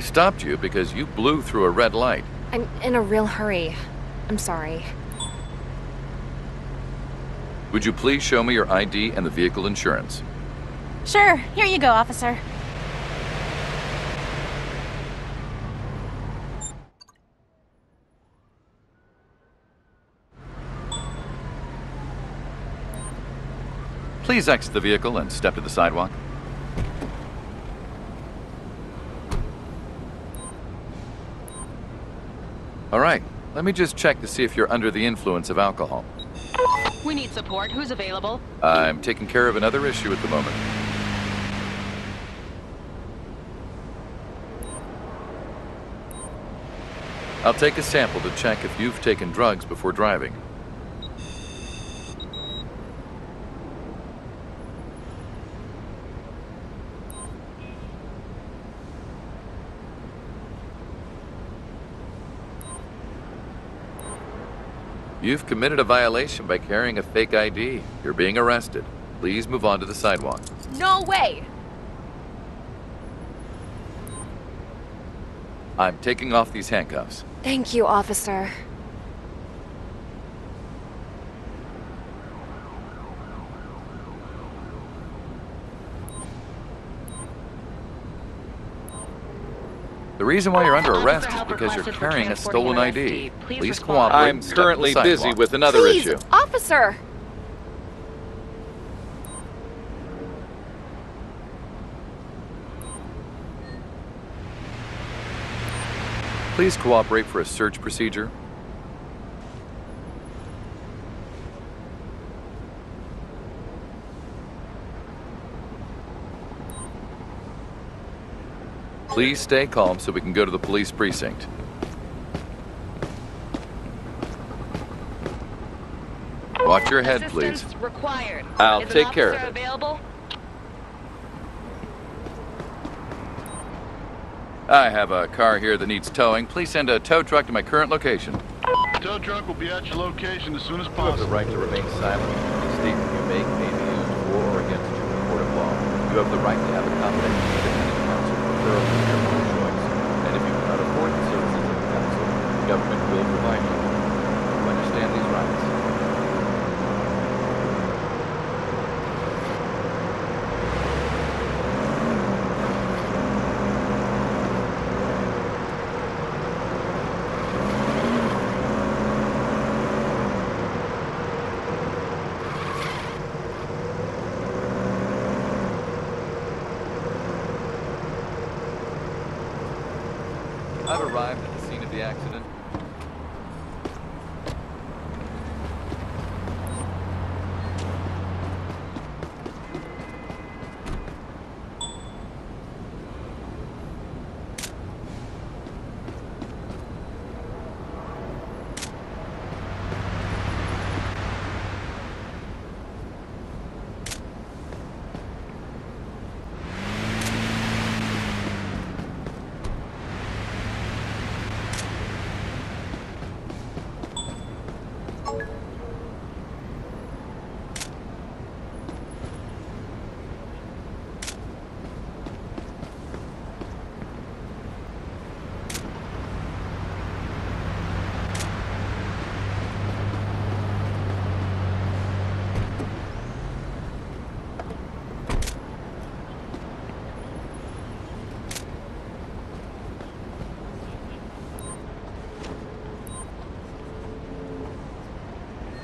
I stopped you because you blew through a red light. I'm in a real hurry. I'm sorry. Would you please show me your ID and the vehicle insurance? Sure, here you go, officer. Please exit the vehicle and step to the sidewalk. All right, let me just check to see if you're under the influence of alcohol. We need support. Who's available? I'm taking care of another issue at the moment. I'll take a sample to check if you've taken drugs before driving. You've committed a violation by carrying a fake ID. You're being arrested. Please move on to the sidewalk. No way! I'm taking off these handcuffs. Thank you, officer. The reason why you're under arrest is because you're carrying a stolen ID. Please Please cooperate. I'm and step to the currently busy with another Please, issue. officer! Please cooperate for a search procedure. Please stay calm so we can go to the police precinct. Watch your head, please. Assistance required. I'll Is an take care of officer it. Available? I have a car here that needs towing. Please send a tow truck to my current location. Tow truck will be at your location as soon as possible. You have the possible. right to remain silent. Any statement you make may be used for or against you in a court of law. You have the right to have a competent counsel, preferably your choice. And if you cannot afford the services of the counsel, the government will provide you. You understand these rights? I've arrived at the scene of the accident.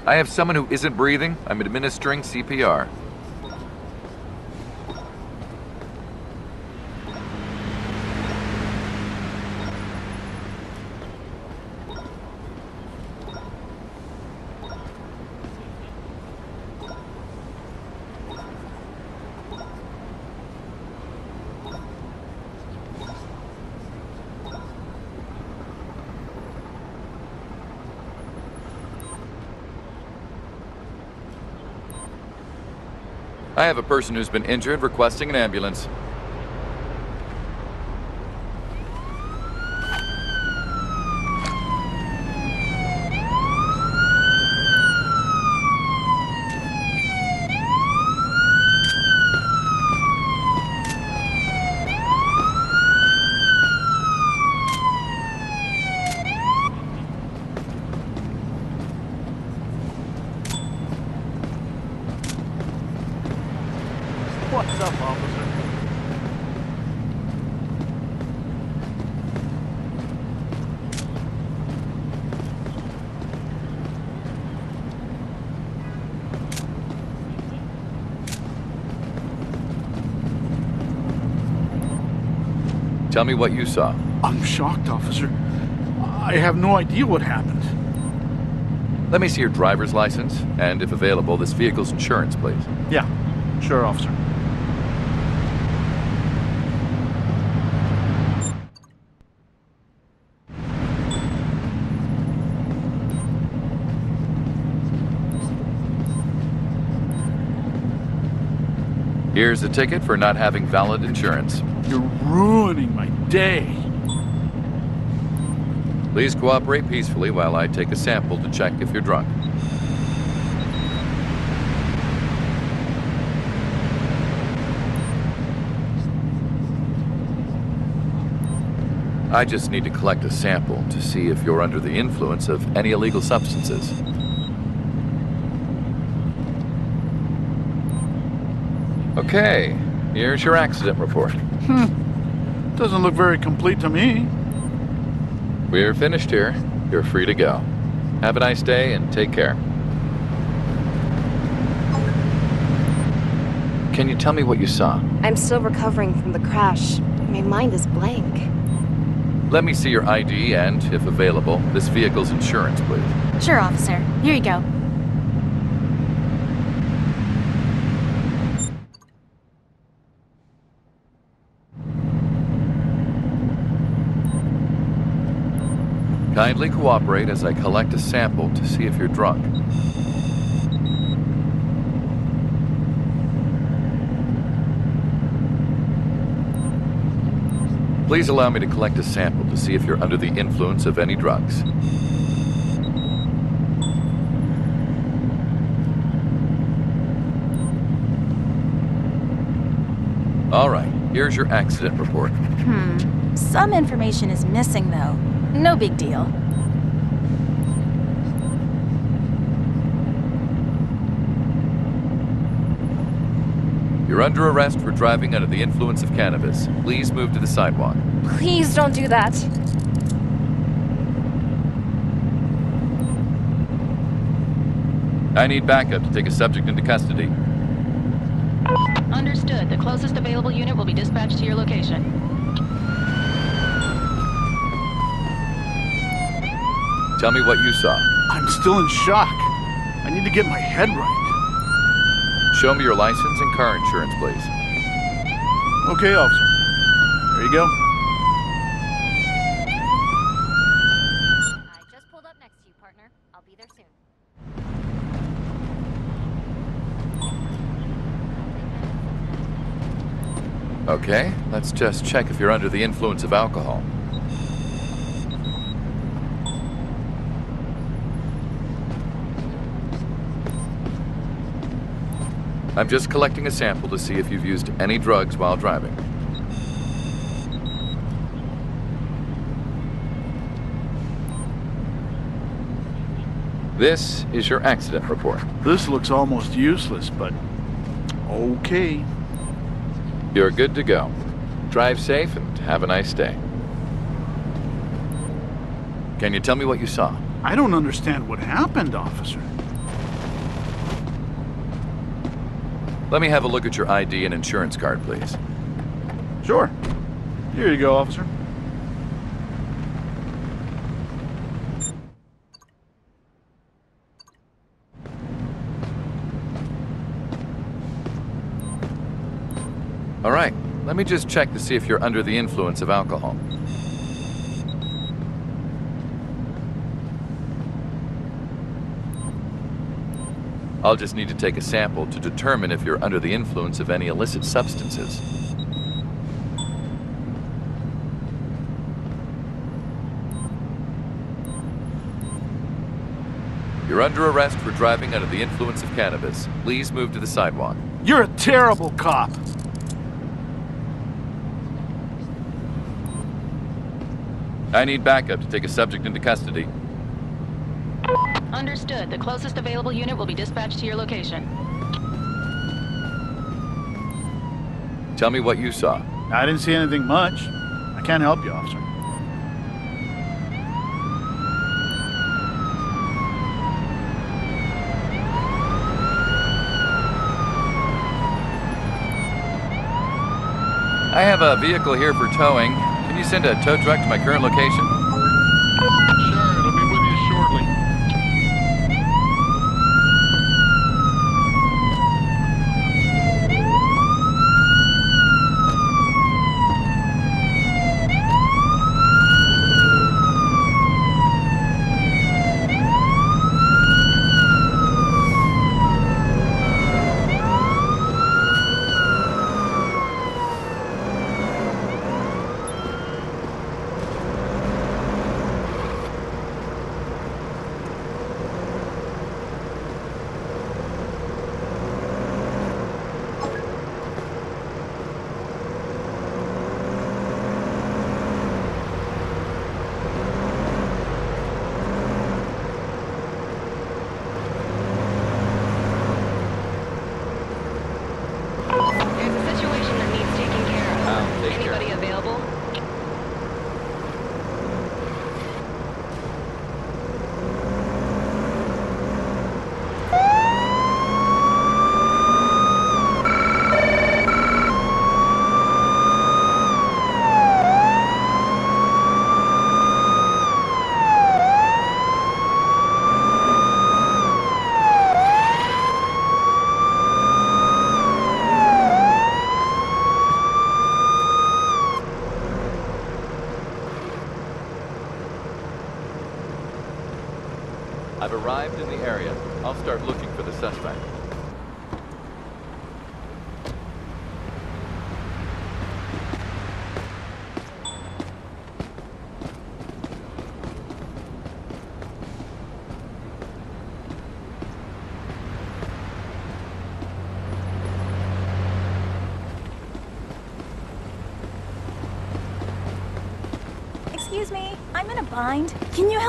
I have someone who isn't breathing. I'm administering CPR. I have a person who's been injured requesting an ambulance. What's up, officer? Tell me what you saw. I'm shocked, officer. I have no idea what happened. Let me see your driver's license, and if available, this vehicle's insurance, please. Yeah, sure, officer. Here's a ticket for not having valid insurance. You're ruining my day. Please cooperate peacefully while I take a sample to check if you're drunk. I just need to collect a sample to see if you're under the influence of any illegal substances. Okay, here's your accident report. Hmm. Doesn't look very complete to me. We're finished here. You're free to go. Have a nice day and take care. Can you tell me what you saw? I'm still recovering from the crash. My mind is blank. Let me see your ID and, if available, this vehicle's insurance, please. Sure, officer. Here you go. Kindly cooperate as I collect a sample to see if you're drunk. Please allow me to collect a sample to see if you're under the influence of any drugs. All right, here's your accident report. Hmm. Some information is missing, though. No big deal. You're under arrest for driving under the influence of cannabis. Please move to the sidewalk. Please don't do that. I need backup to take a subject into custody. Understood. The closest available unit will be dispatched to your location. Tell me what you saw. I'm still in shock. I need to get my head right. Show me your license and car insurance, please. Okay, officer. There you go. I just pulled up next to you, partner. I'll be there soon. Okay, let's just check if you're under the influence of alcohol. I'm just collecting a sample to see if you've used any drugs while driving. This is your accident report. This looks almost useless, but okay. You're good to go. Drive safe and have a nice day. Can you tell me what you saw? I don't understand what happened, officer. Let me have a look at your ID and insurance card, please. Sure. Here you go, officer. All right, let me just check to see if you're under the influence of alcohol. I'll just need to take a sample to determine if you're under the influence of any illicit substances. You're under arrest for driving under the influence of cannabis. Please move to the sidewalk. You're a terrible cop. I need backup to take a subject into custody. Understood. The closest available unit will be dispatched to your location. Tell me what you saw. I didn't see anything much. I can't help you, officer. I have a vehicle here for towing. Can you send a tow truck to my current location?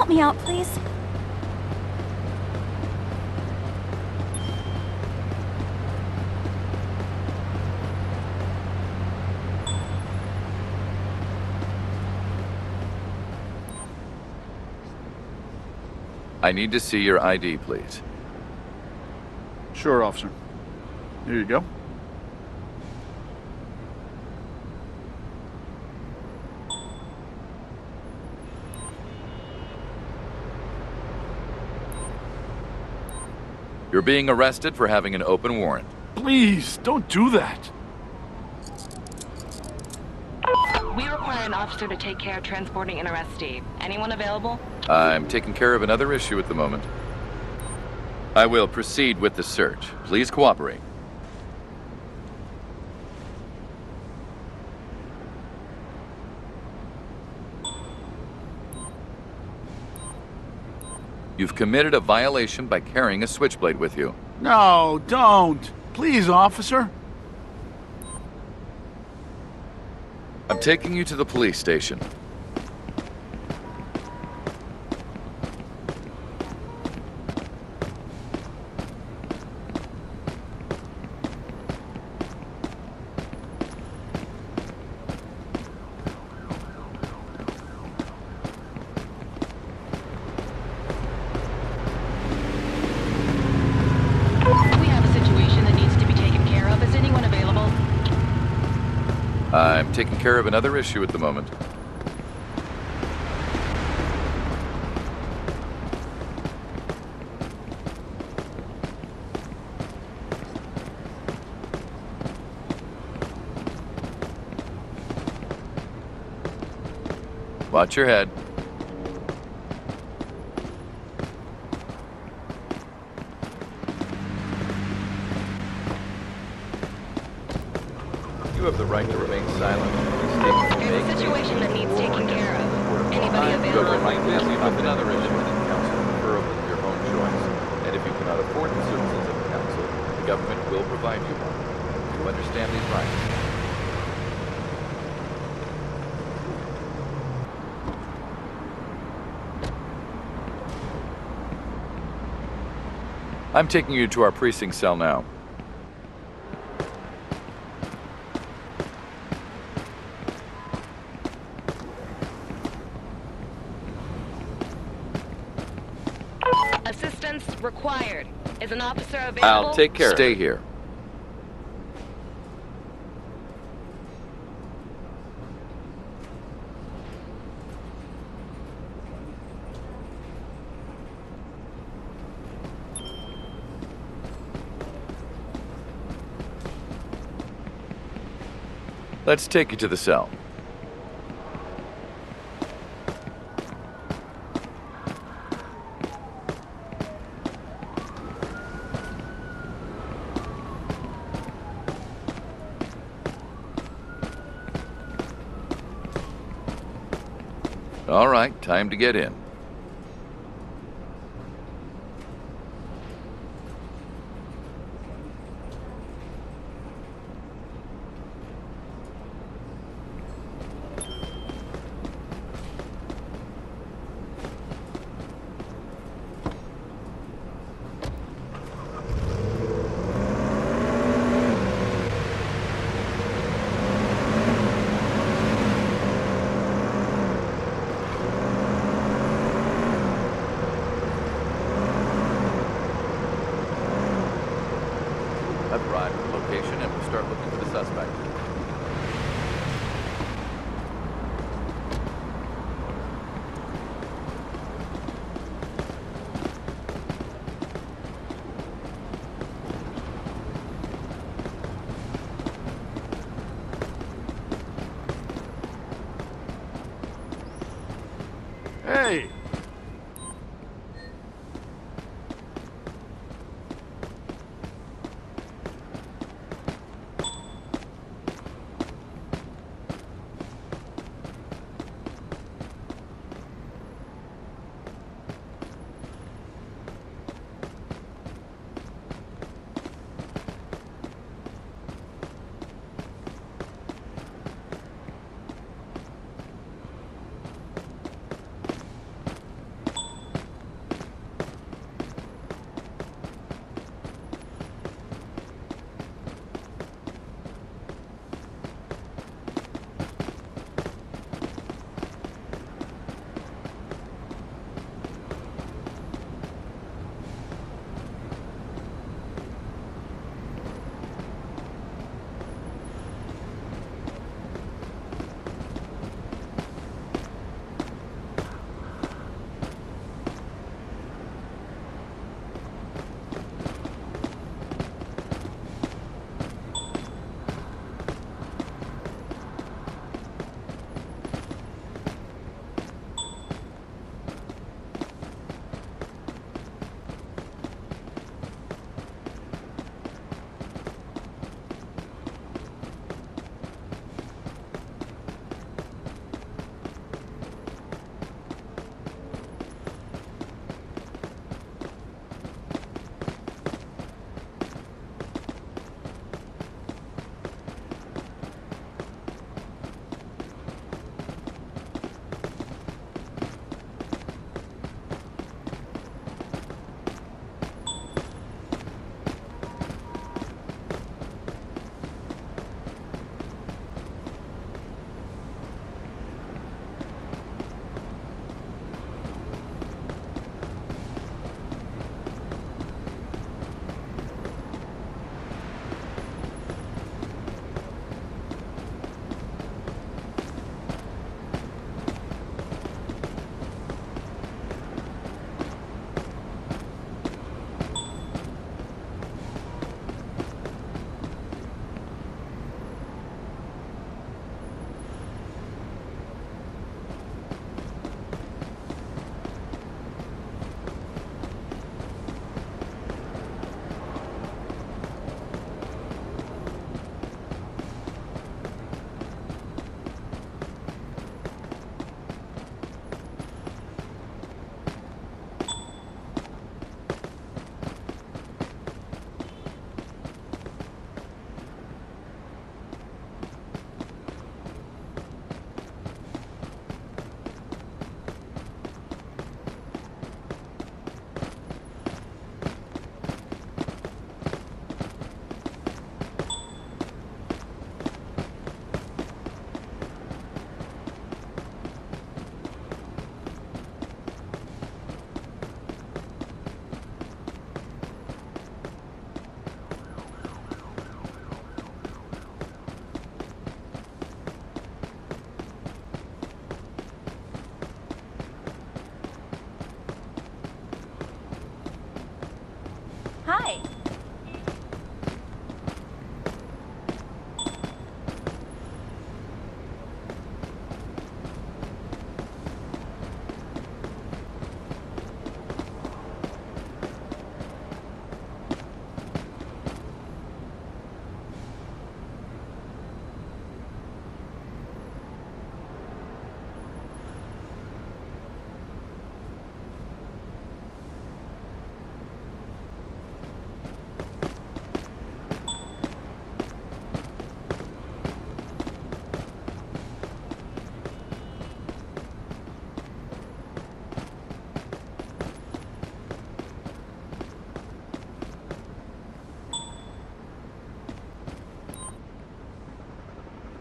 Help me out, please? I need to see your ID, please. Sure, officer. Here you go. You're being arrested for having an open warrant. Please, don't do that. We require an officer to take care of transporting an arrestee. Anyone available? I'm taking care of another issue at the moment. I will proceed with the search. Please cooperate. You've committed a violation by carrying a switchblade with you. No, don't. Please, officer. I'm taking you to the police station. We have a situation that needs to be taken care of. Is anyone available? I'm taking care of another issue at the moment. Watch your head. You have the right to remain silent. Situation that needs taking care of. Anybody the available? right to speak with another independent counsel, preferably your own choice. And if you cannot afford the services of a counsel, the government will provide you one. You understand these rights? I'm taking you to our precinct cell now. Assistance required. Is an officer available? I'll take care. Stay here. Let's take you to the cell. All right, time to get in.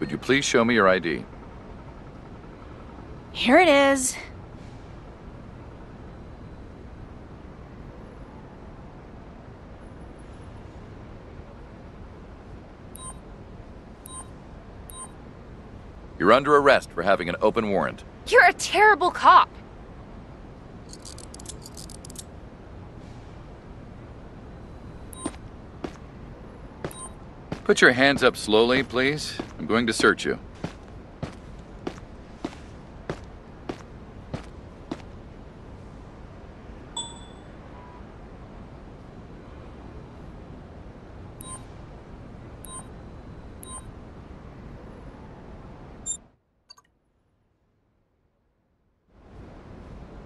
Would you please show me your ID? Here it is. You're under arrest for having an open warrant. You're a terrible cop. Put your hands up slowly, please. I'm going to search you.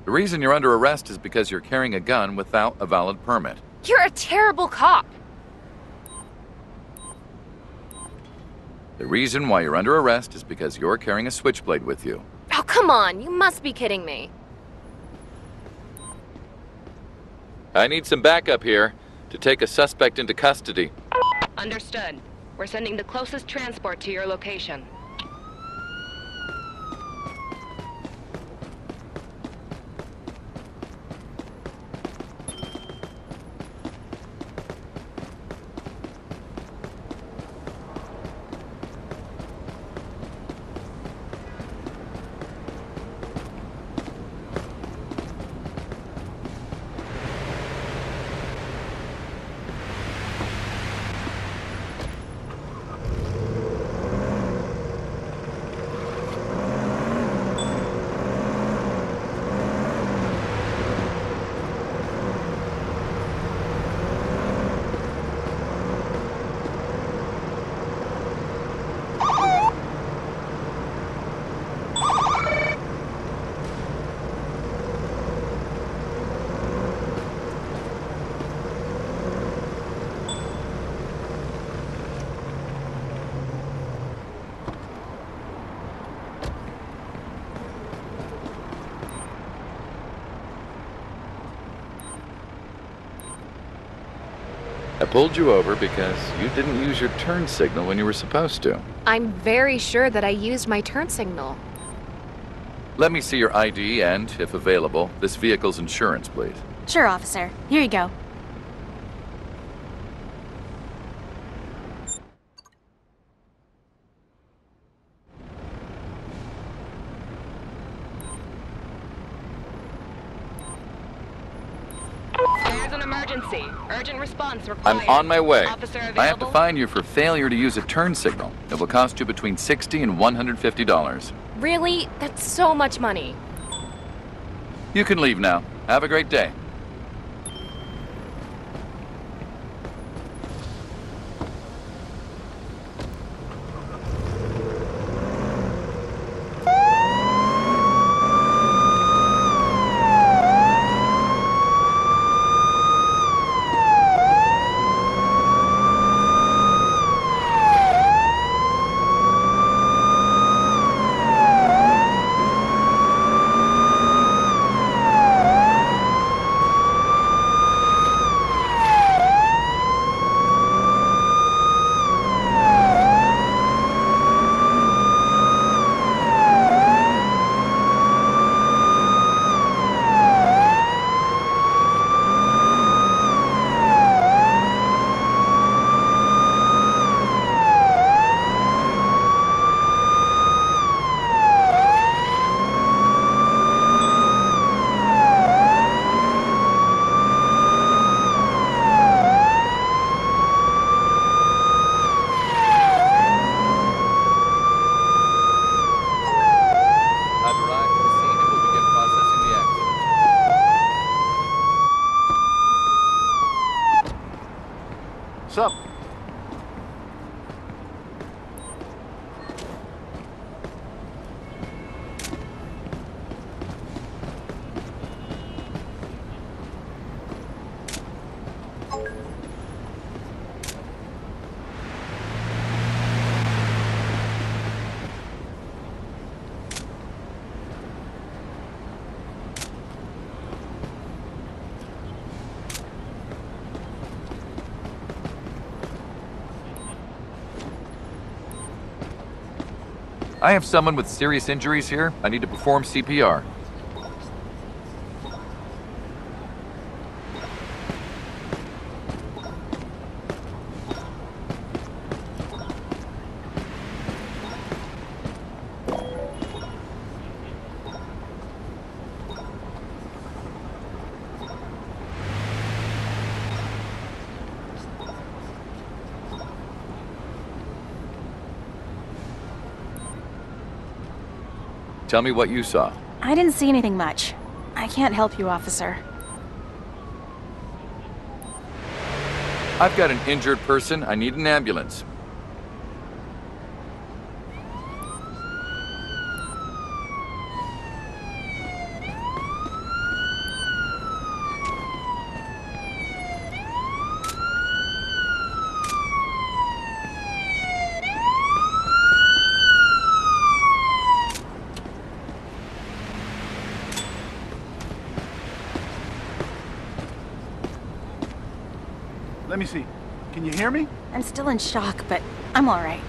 The reason you're under arrest is because you're carrying a gun without a valid permit. You're a terrible cop. The reason why you're under arrest is because you're carrying a switchblade with you. Oh, come on. You must be kidding me. I need some backup here to take a suspect into custody. Understood. We're sending the closest transport to your location. Pulled you over because you didn't use your turn signal when you were supposed to. I'm very sure that I used my turn signal. Let me see your ID and, if available, this vehicle's insurance, please. Sure, officer. Here you go. There's an emergency. Urgent response required. I'm on my way. I have to fine you for failure to use a turn signal. It will cost you between 60 and $150. Really? That's so much money. You can leave now. Have a great day. I have someone with serious injuries here. I need to perform CPR. Tell me what you saw. I didn't see anything much. I can't help you, officer. I've got an injured person. I need an ambulance. Let me see. Can you hear me? I'm still in shock, but I'm alright.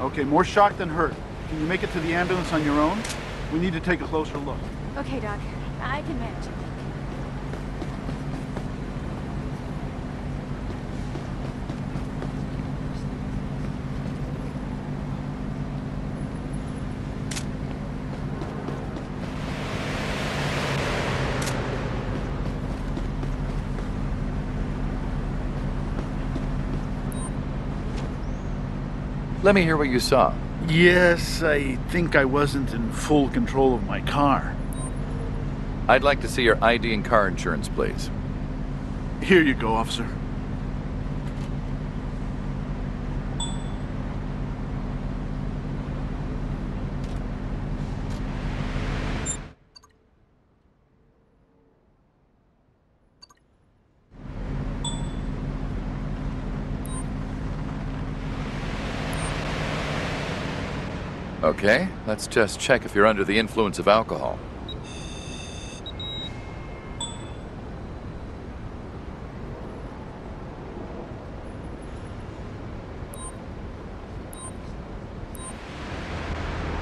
Okay, more shocked than hurt. Can you make it to the ambulance on your own? We need to take a closer look. Okay, Doc. I can manage. Let me hear what you saw. Yes, I think I wasn't in full control of my car. I'd like to see your ID and car insurance, please. Here you go, officer. Okay, let's just check if you're under the influence of alcohol.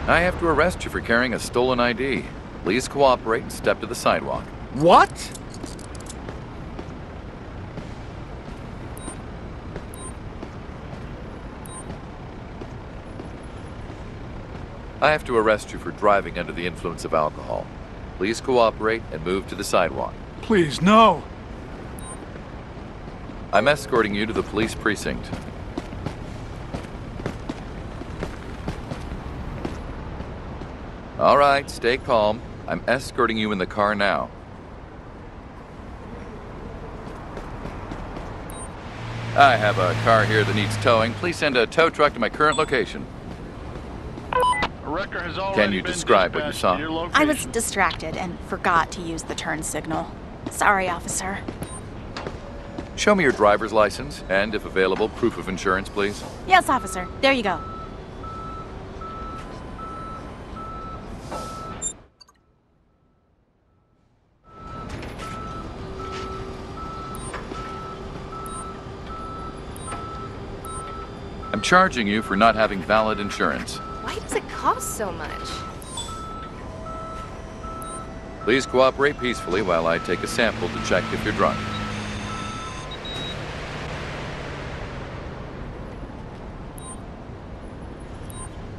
I have to arrest you for carrying a stolen ID. Please cooperate and step to the sidewalk. What? I have to arrest you for driving under the influence of alcohol. Please cooperate and move to the sidewalk. Please, no. I'm escorting you to the police precinct. All right, stay calm. I'm escorting you in the car now. I have a car here that needs towing. Please send a tow truck to my current location. Can you been describe what you saw? I was distracted and forgot to use the turn signal. Sorry, officer. Show me your driver's license and, if available, proof of insurance, please. Yes, officer. There you go. I'm charging you for not having valid insurance. Why does it cost so much? Please cooperate peacefully while I take a sample to check if you're drunk.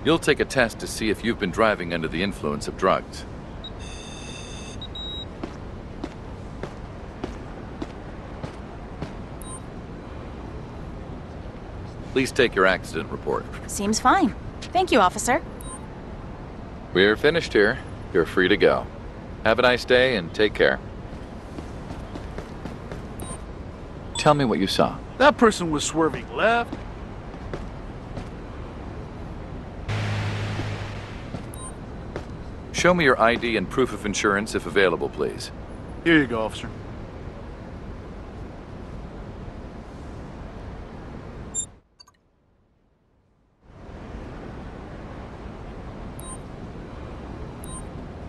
You'll take a test to see if you've been driving under the influence of drugs. Please take your accident report. Seems fine. Thank you, officer. We're finished here. You're free to go. Have a nice day and take care. Tell me what you saw. That person was swerving left. Show me your ID and proof of insurance if available, please. Here you go, officer.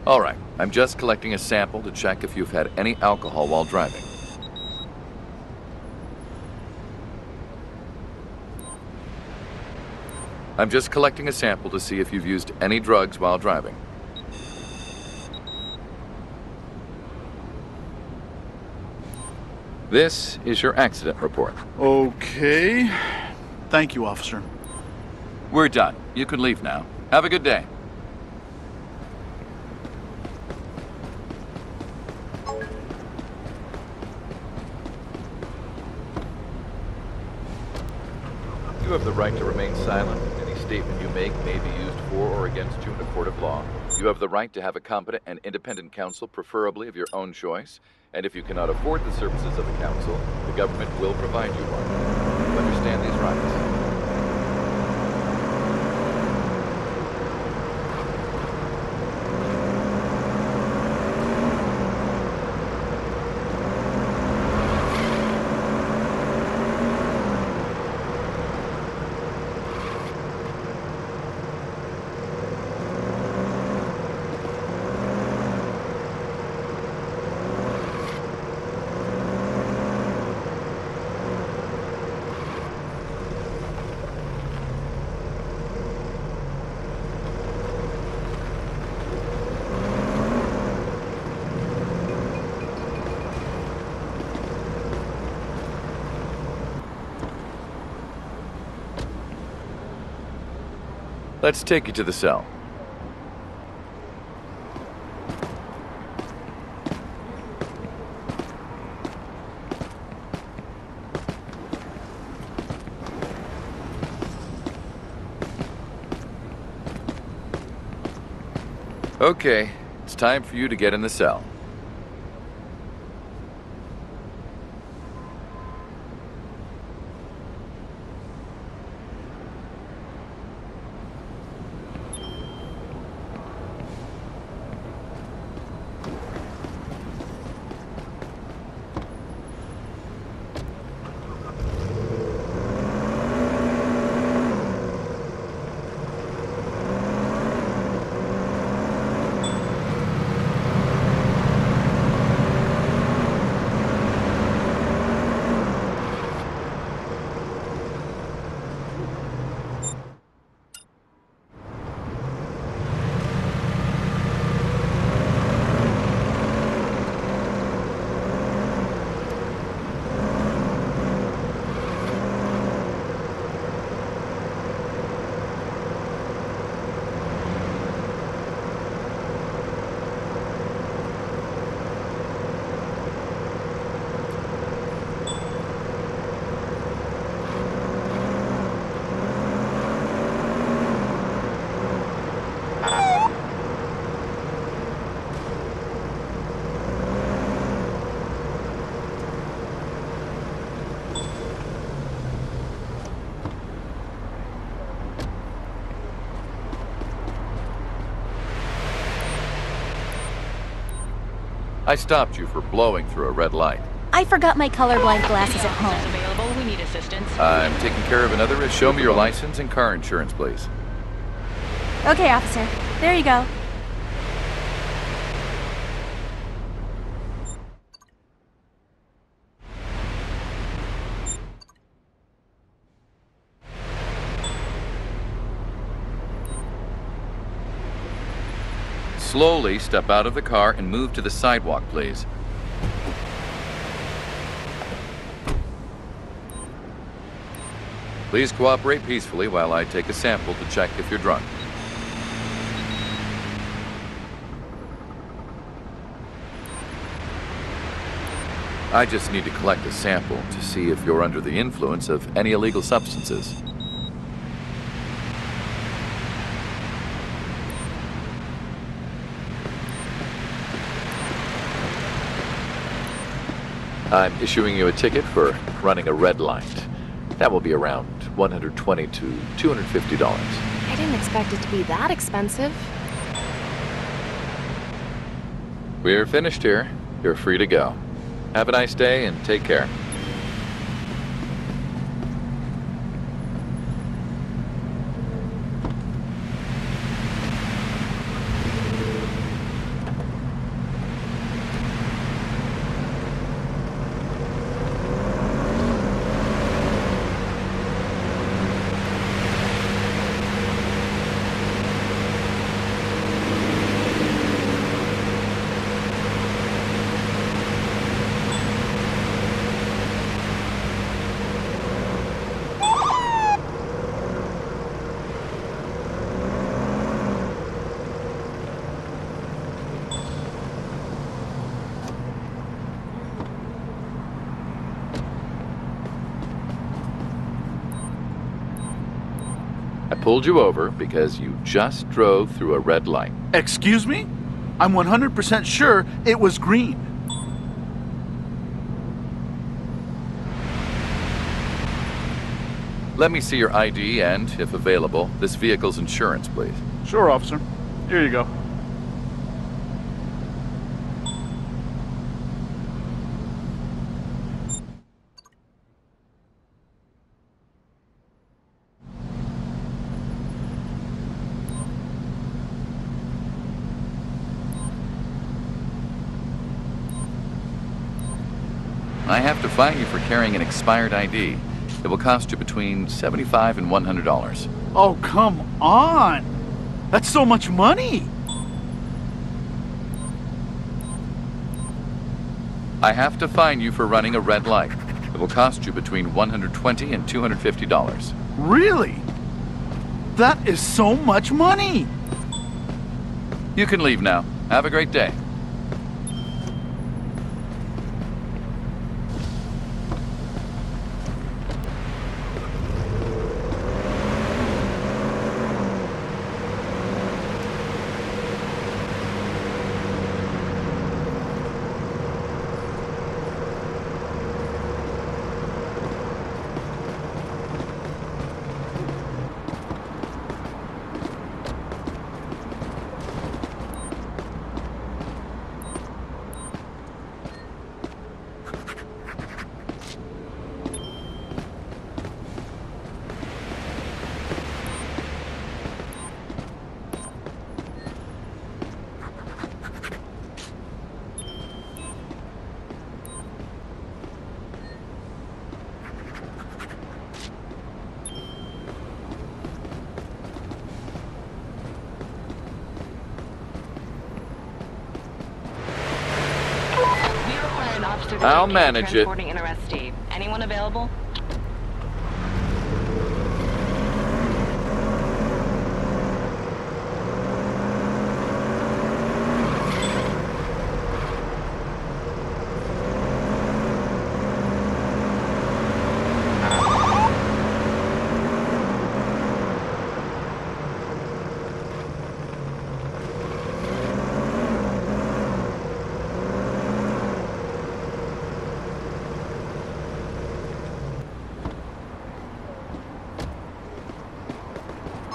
All right. I'm just collecting a sample to check if you've had any alcohol while driving. I'm just collecting a sample to see if you've used any drugs while driving. This is your accident report. Okay. Thank you, officer. We're done. You can leave now. Have a good day. You have the right to remain silent. Any statement you make may be used for or against you in a court of law. You have the right to have a competent and independent counsel, preferably of your own choice. And if you cannot afford the services of a counsel, the government will provide you one. You understand these rights? Let's take you to the cell. Okay, it's time for you to get in the cell. I stopped you for blowing through a red light. I forgot my colorblind glasses at home. available. We need assistance. I'm taking care of another issue. Show me your license and car insurance, please. Okay, officer. There you go. Slowly step out of the car and move to the sidewalk, please. Please cooperate peacefully while I take a sample to check if you're drunk. I just need to collect a sample to see if you're under the influence of any illegal substances. I'm issuing you a ticket for running a red light. That will be around 120 to 250 dollars. I didn't expect it to be that expensive. We're finished here. You're free to go. Have a nice day and take care. Pulled you over because you just drove through a red light. Excuse me? I'm 100% sure it was green. Let me see your ID and, if available, this vehicle's insurance, please. Sure, officer. Here you go. I have to fine you for carrying an expired ID. It will cost you between 75 and $100. Oh, come on! That's so much money! I have to fine you for running a red light. It will cost you between 120 and $250. Really? That is so much money! You can leave now. Have a great day. We require an officer to I'll take care of manage it. Anyone available?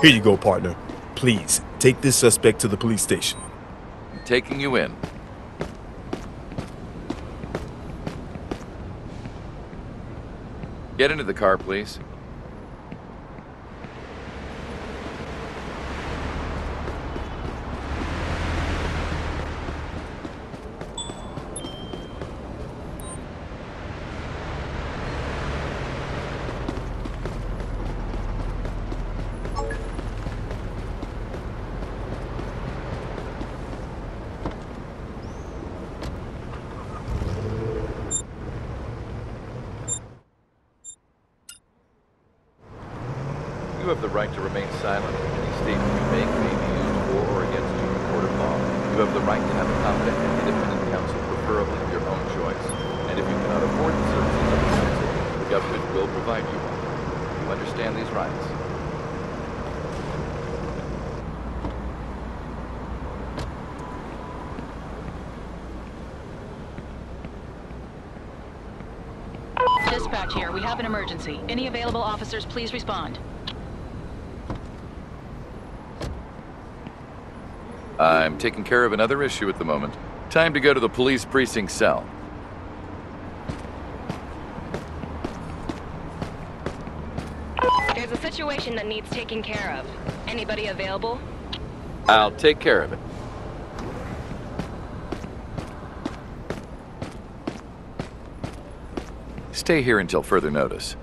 Here you go, partner. Please, take this suspect to the police station. I'm Taking you in. Get into the car, please. You have the right to remain silent. Any statement you make may be used for or against you in a court of law. You have the right to have a competent and independent counsel, preferably of your own choice. And if you cannot afford the services of a counsel, the government will provide you one. You understand these rights? Dispatch here. We have an emergency. Any available officers, please respond. I'm taking care of another issue at the moment. Time to go to the police precinct cell. There's a situation that needs taking care of. Anybody available? I'll take care of it. Stay here until further notice.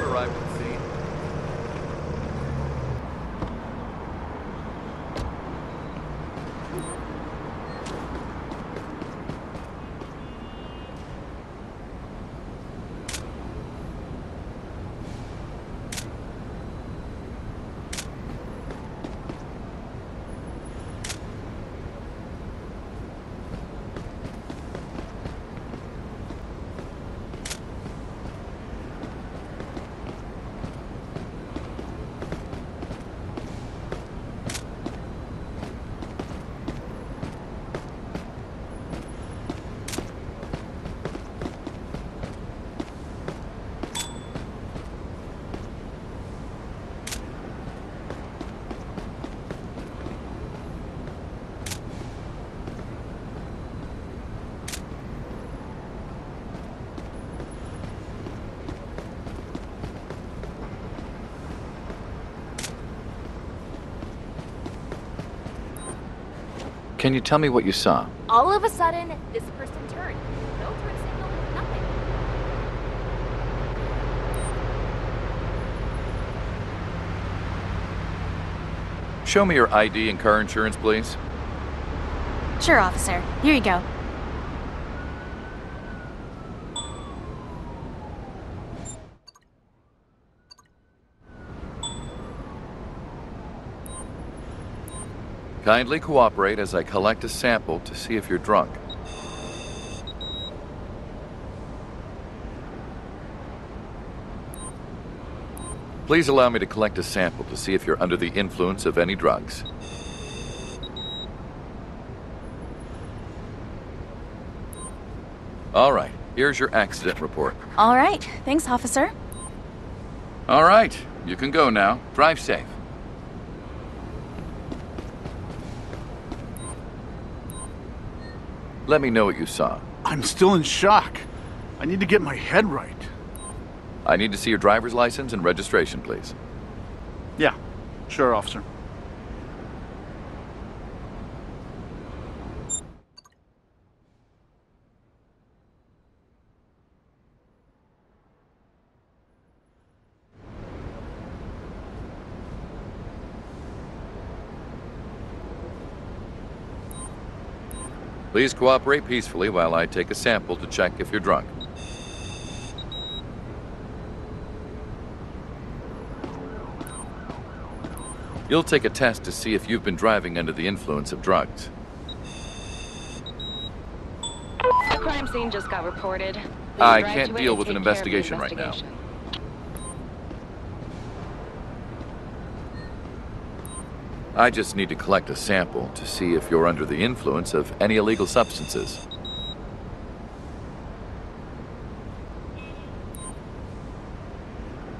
Arrived at the scene. Can you tell me what you saw? All of a sudden, this person turned. No turn signal, nothing. Show me your ID and car insurance, please. Sure, officer. Here you go. Kindly cooperate as I collect a sample to see if you're drunk. Please allow me to collect a sample to see if you're under the influence of any drugs. All right, here's your accident report. All right. Thanks, officer. All right, you can go now. Drive safe. Let me know what you saw. I'm still in shock. I need to get my head right. I need to see your driver's license and registration, please. Yeah, sure, officer. Please cooperate peacefully while I take a sample to check if you're drunk. You'll take a test to see if you've been driving under the influence of drugs. The crime scene just got reported. I can't deal with an take care of the investigation right now. investigation? I just need to collect a sample to see if you're under the influence of any illegal substances.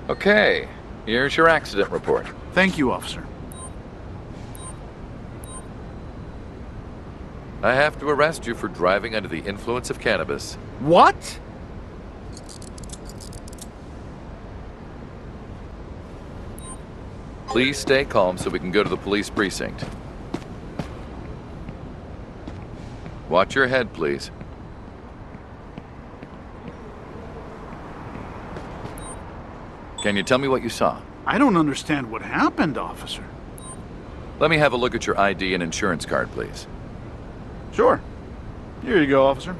Okay, here's your accident report. Thank you, officer. I have to arrest you for driving under the influence of cannabis. What? Please stay calm so we can go to the police precinct. Watch your head, please. Can you tell me what you saw? I don't understand what happened, officer. Let me have a look at your ID and insurance card, please. Sure. Here you go, officer.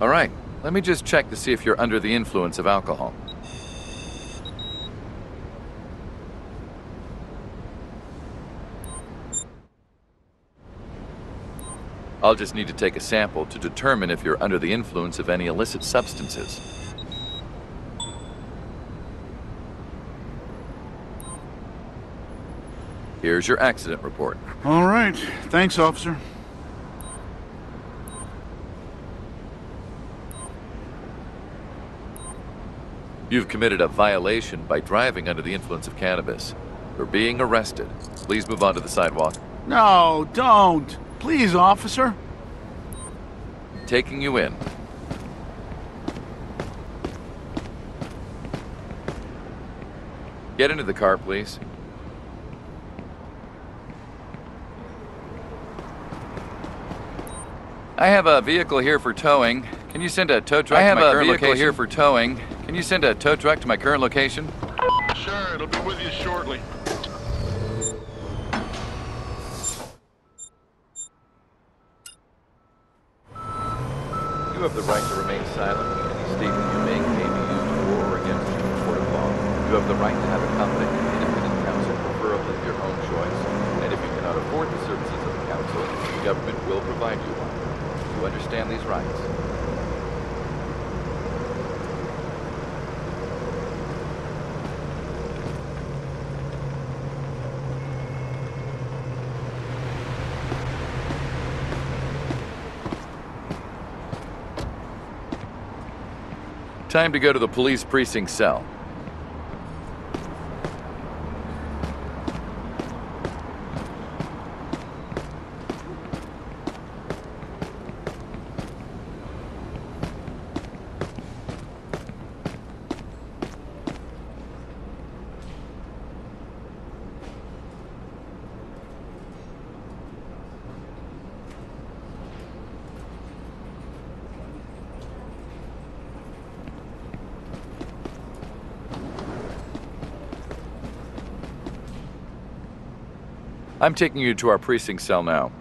All right, let me just check to see if you're under the influence of alcohol. I'll just need to take a sample to determine if you're under the influence of any illicit substances. Here's your accident report. All right. Thanks, officer. You've committed a violation by driving under the influence of cannabis. You're being arrested. Please move on to the sidewalk. No, don't. Please, officer. Taking you in. Get into the car, please. I have a vehicle here for towing. Can you send a tow truck I have a vehicle here for towing. Can you send a tow truck to my current location? Sure, it'll be with you shortly. Time to go to the police precinct cell. I'm taking you to our precinct cell now.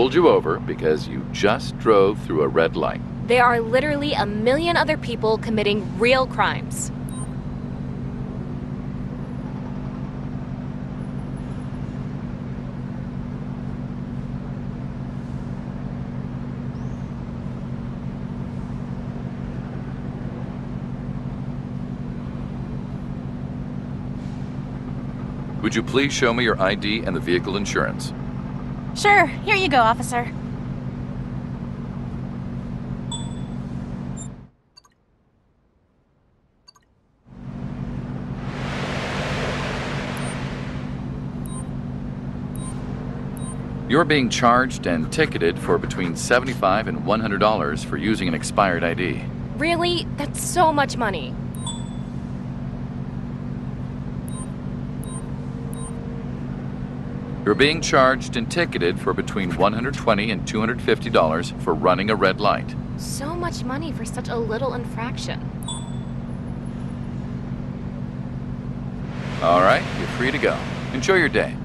Pulled you over because you just drove through a red light. There are literally a million other people committing real crimes. Would you please show me your ID and the vehicle insurance? Sure, here you go, officer. You're being charged and ticketed for between 75 and $100 for using an expired ID. Really? That's so much money. You're being charged and ticketed for between 120 and $250 for running a red light. So much money for such a little infraction. All right, you're free to go. Enjoy your day.